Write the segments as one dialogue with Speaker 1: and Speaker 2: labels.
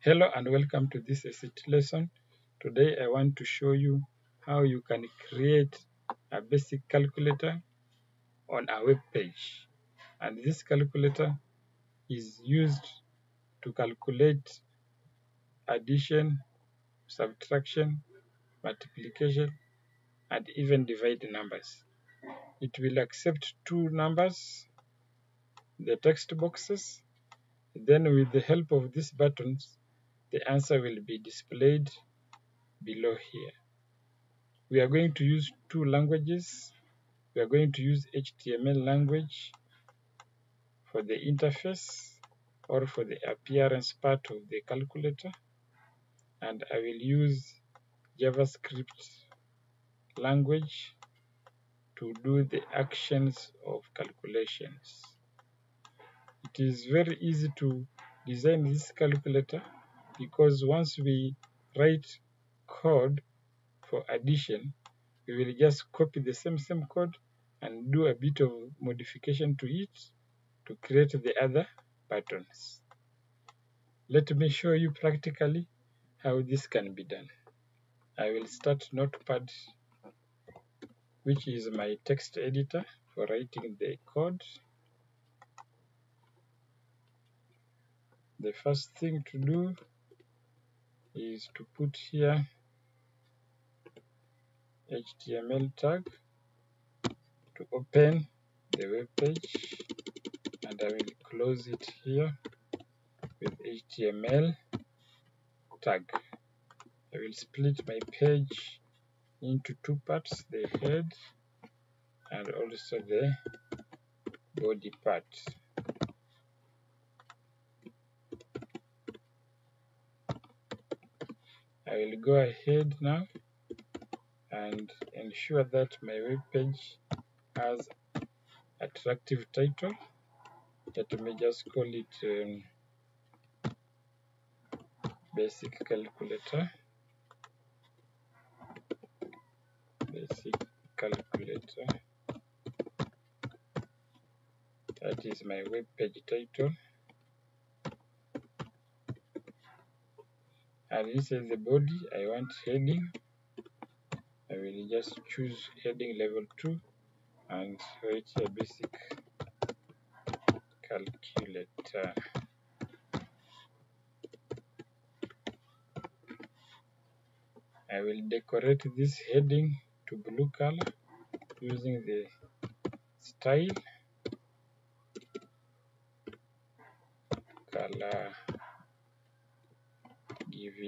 Speaker 1: Hello and welcome to this SAT lesson. Today I want to show you how you can create a basic calculator on a web page. And this calculator is used to calculate addition, subtraction, multiplication, and even divide numbers. It will accept two numbers, the text boxes, then with the help of these buttons, the answer will be displayed below here. We are going to use two languages. We are going to use HTML language for the interface or for the appearance part of the calculator and I will use JavaScript language to do the actions of calculations. It is very easy to design this calculator because once we write code for addition, we will just copy the same same code and do a bit of modification to it to create the other patterns. Let me show you practically how this can be done. I will start Notepad, which is my text editor for writing the code. The first thing to do is to put here HTML tag to open the web page and I will close it here with HTML tag. I will split my page into two parts, the head and also the body part. I will go ahead now and ensure that my web page has attractive title. Let me just call it um, basic calculator. Basic calculator. That is my web page title. And this is the body I want heading. I will just choose heading level 2 and write a basic calculator. I will decorate this heading to blue color using the style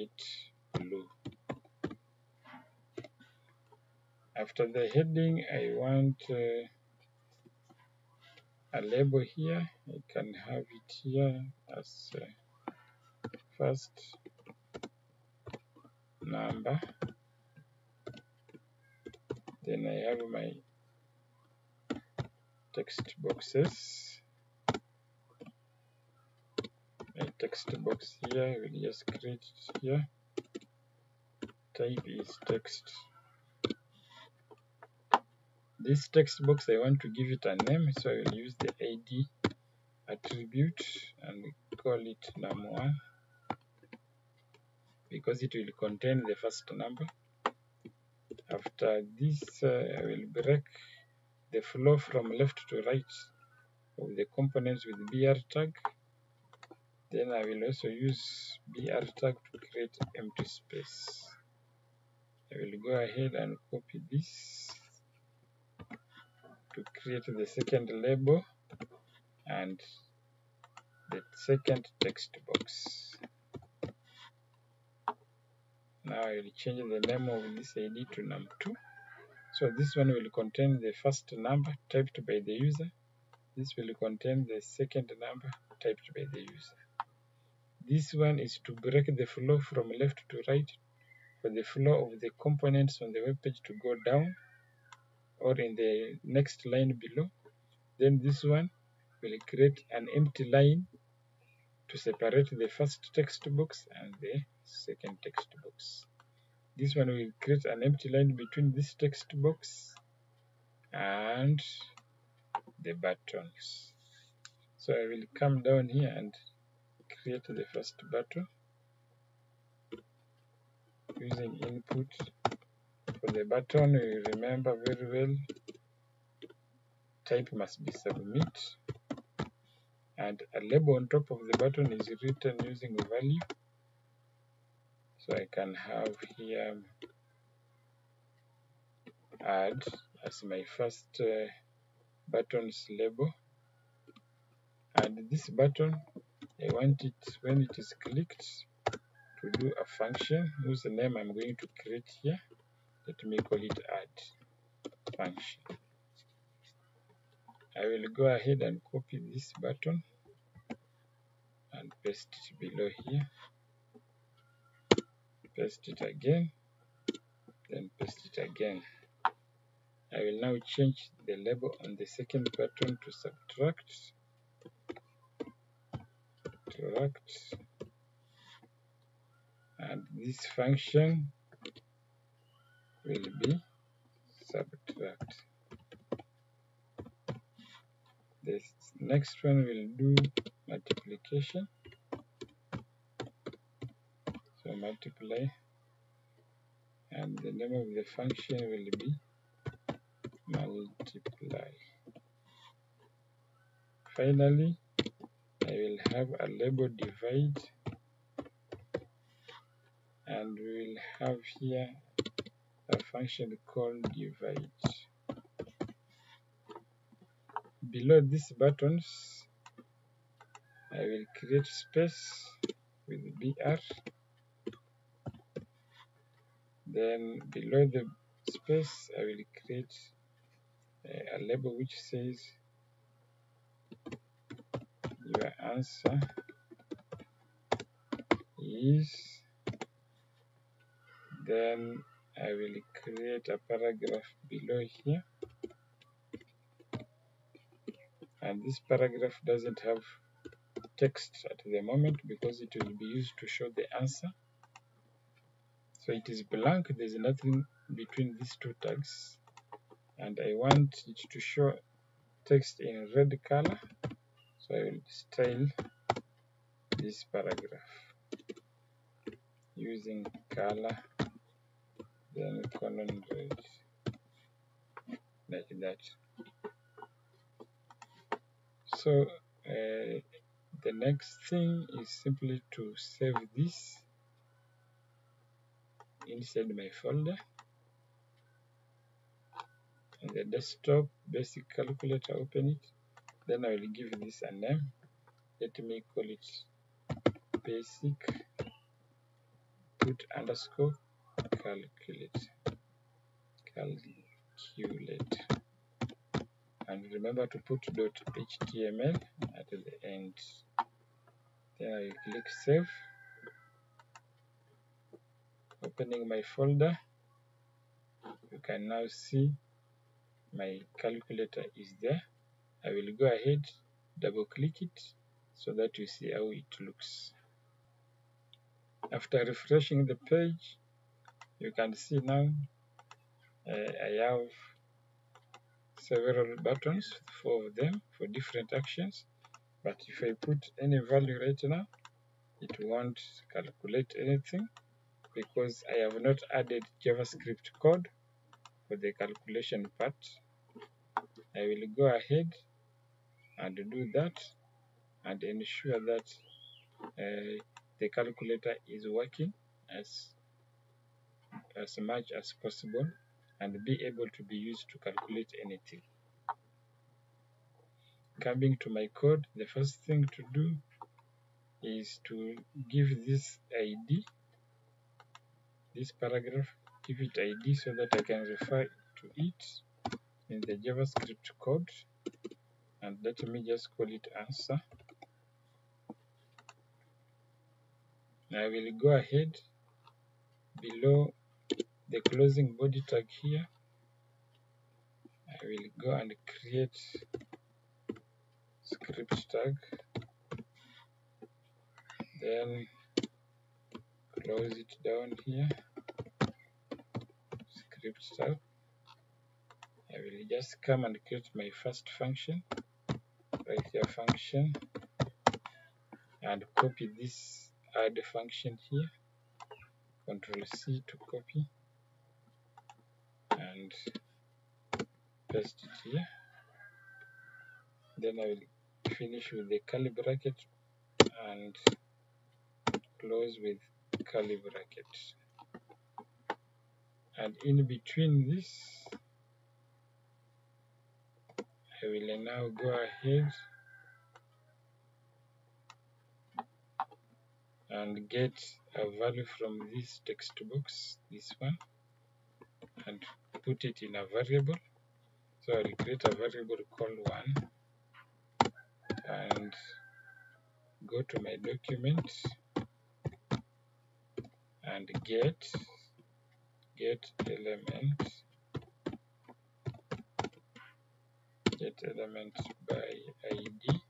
Speaker 1: it blue. After the heading, I want uh, a label here. I can have it here as uh, first number. Then I have my text boxes. Text box here we'll just create it here. Type is text. This text box I want to give it a name so I will use the id attribute and call it num1 because it will contain the first number. After this uh, I will break the flow from left to right of the components with br tag then I will also use br tag to create empty space. I will go ahead and copy this to create the second label and the second text box. Now I will change the name of this ID to num2. So this one will contain the first number typed by the user. This will contain the second number typed by the user. This one is to break the flow from left to right for the flow of the components on the web page to go down or in the next line below. Then this one will create an empty line to separate the first text box and the second text box. This one will create an empty line between this text box and the buttons. So I will come down here and create the first button using input for the button you remember very well. Type must be submit and a label on top of the button is written using value. So I can have here add as my first uh, buttons label. And this button I want it when it is clicked to do a function whose name I'm going to create here let me call it add function. I will go ahead and copy this button and paste it below here. Paste it again then paste it again. I will now change the label on the second button to subtract subtract and this function will be subtract. This next one will do multiplication. So multiply. And the name of the function will be multiply. Finally I will have a label divide. And we will have here a function called divide. Below these buttons I will create space with BR then below the space I will create uh, a label which says your answer is then I will create a paragraph below here. And this paragraph doesn't have text at the moment because it will be used to show the answer. So it is blank. There's nothing between these two tags. And I want it to show text in red color so I will style this paragraph using color then colon red like that. So uh, the next thing is simply to save this inside my folder. And the desktop basic calculator open it then I will give this a name. Let me call it basic put underscore calculate. Calculate. And remember to put .html at the end. Then I click save. Opening my folder. You can now see my calculator is there I will go ahead double click it so that you see how it looks after refreshing the page you can see now uh, I have several buttons four of them for different actions but if I put any value right now it won't calculate anything because I have not added JavaScript code for the calculation part. I will go ahead and do that and ensure that uh, the calculator is working as as much as possible and be able to be used to calculate anything. Coming to my code, the first thing to do is to give this ID this paragraph, give it ID so that I can refer to it in the JavaScript code. And let me just call it answer. I will go ahead below the closing body tag here. I will go and create script tag. Then close it down here script tag I will just come and create my first function write here function and copy this add function here Control C to copy and paste it here. Then I will finish with the curly bracket and close with curly bracket. And in between this, I will now go ahead and get a value from this text box, this one, and put it in a variable. So I'll create a variable called one and go to my document and get get element get element by id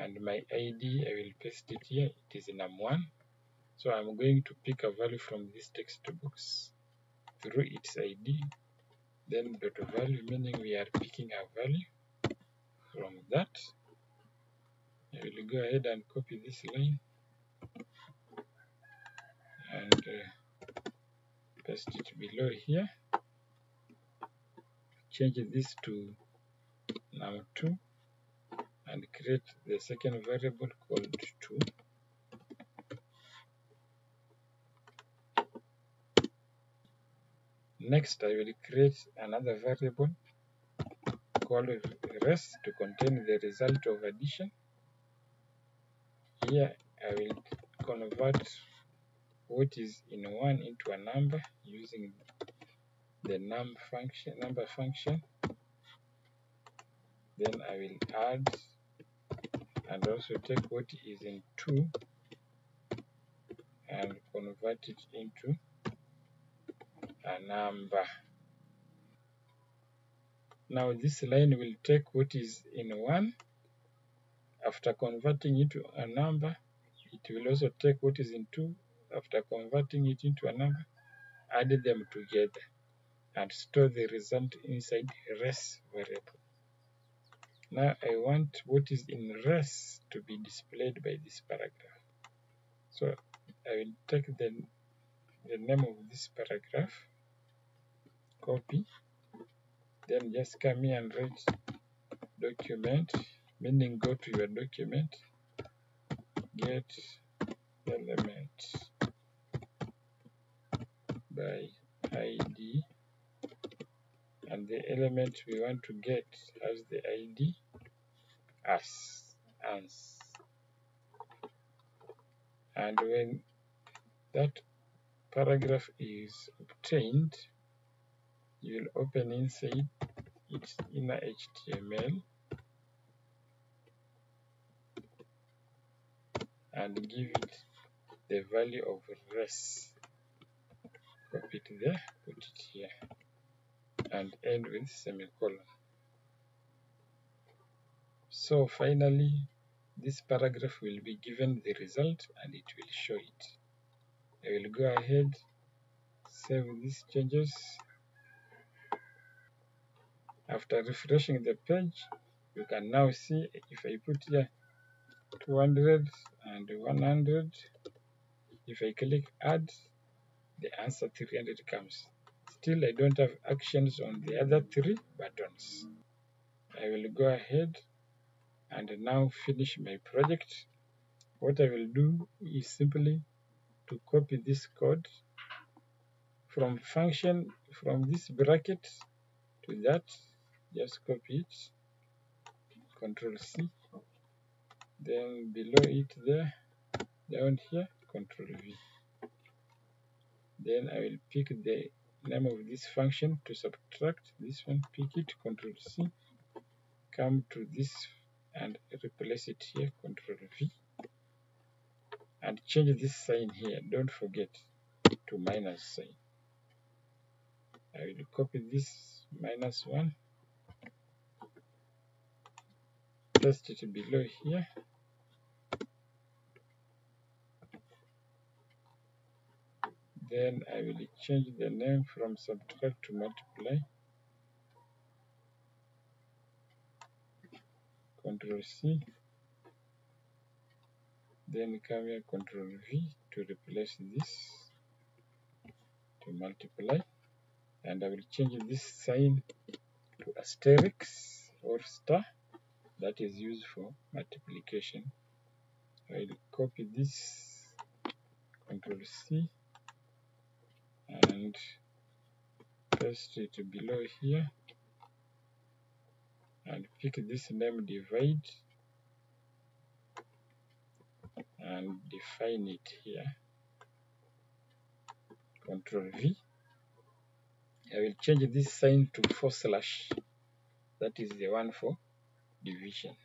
Speaker 1: and my id I will paste it here. It is num1 so I'm going to pick a value from this text box through its id then dot value meaning we are picking a value from that. I will go ahead and copy this line and uh, paste it below here change this to num2 and create the second variable called 2 next I will create another variable called res to contain the result of addition. Here I will convert what is in 1 into a number using the num function number function. Then I will add and also take what is in 2 and convert it into a number. Now this line will take what is in 1 after converting it to a number it will also take what is in 2 after converting it into a number add them together and store the result inside res variable. Now I want what is in res to be displayed by this paragraph. So I will take the, the name of this paragraph, copy, then just come here and write document, meaning go to your document, get element by ID element we want to get as the ID as ans and when that paragraph is obtained you will open inside its inner HTML and give it the value of res. Copy it there put it here and end with semicolon. So finally, this paragraph will be given the result and it will show it. I will go ahead, save these changes. After refreshing the page, you can now see if I put here 200 and 100, if I click add, the answer 300 comes. Still, I don't have actions on the other three buttons. I will go ahead and now finish my project. What I will do is simply to copy this code from function from this bracket to that just copy it control C then below it there down here control V then I will pick the name of this function to subtract this one pick it control c come to this and replace it here control v. And change this sign here. Don't forget to minus sign. I will copy this minus one. Paste it below here then I will change the name from subtract to multiply. Control C. Then come here control V to replace this to multiply. And I will change this sign to asterisk or star that is used for multiplication. I will copy this control C and paste it below here. And pick this name divide. And define it here. Control V. I will change this sign to four slash. That is the one for division.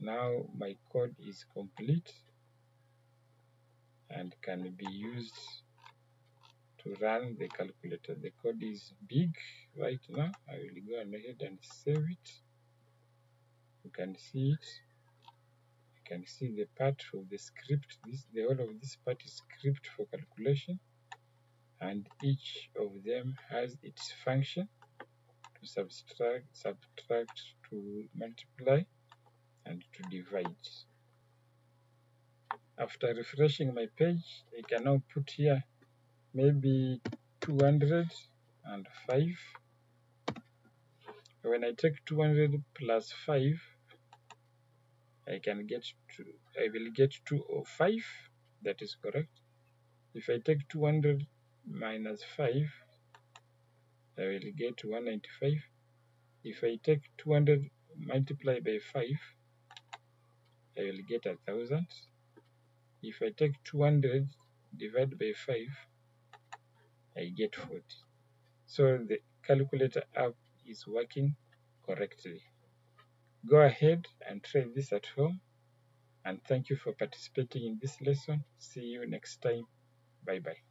Speaker 1: Now my code is complete and can be used to run the calculator. The code is big right now. I will go ahead and save it. You can see it. You can see the part of the script. This the whole of this part is script for calculation, and each of them has its function to subtract, subtract, to multiply, and to divide. After refreshing my page, I can now put here maybe 205 when I take 200 plus 5 I can get to I will get 205 that is correct. If I take 200 minus 5 I will get 195 if I take 200 multiply by 5 I will get a thousand. If I take 200 divide by 5 I get 40. So the calculator app is working correctly. Go ahead and try this at home and thank you for participating in this lesson. See you next time. Bye bye.